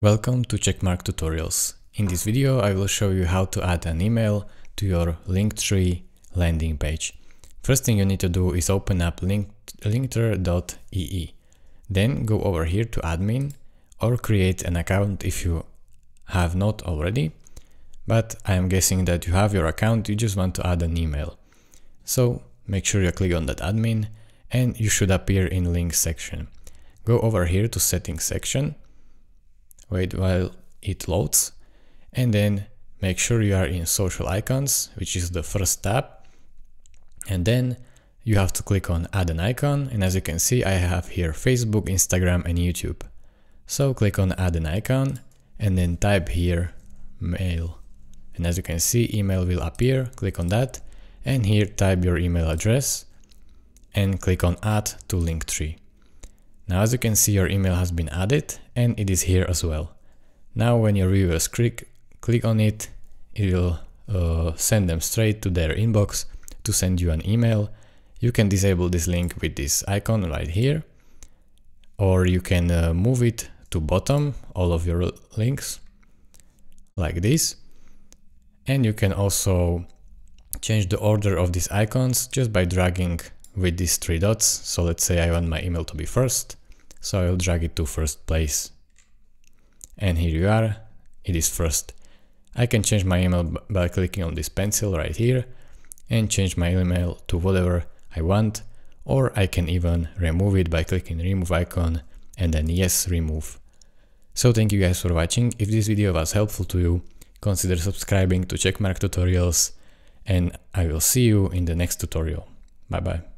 Welcome to Checkmark Tutorials. In this video I will show you how to add an email to your Linktree landing page. First thing you need to do is open up link linktr.ee. Then go over here to admin or create an account if you have not already. But I am guessing that you have your account, you just want to add an email. So make sure you click on that admin and you should appear in links section. Go over here to settings section wait while it loads and then make sure you are in social icons which is the first tab and then you have to click on add an icon and as you can see I have here Facebook, Instagram and YouTube. So click on add an icon and then type here mail and as you can see email will appear, click on that and here type your email address and click on add to Linktree. Now as you can see your email has been added and it is here as well. Now when your viewers click, click on it, it will uh, send them straight to their inbox to send you an email. You can disable this link with this icon right here or you can uh, move it to bottom, all of your links like this. And you can also change the order of these icons just by dragging with these three dots. So let's say I want my email to be first. So I'll drag it to first place. And here you are, it is first. I can change my email by clicking on this pencil right here and change my email to whatever I want or I can even remove it by clicking remove icon and then yes remove. So thank you guys for watching, if this video was helpful to you consider subscribing to Checkmark tutorials and I will see you in the next tutorial. Bye bye.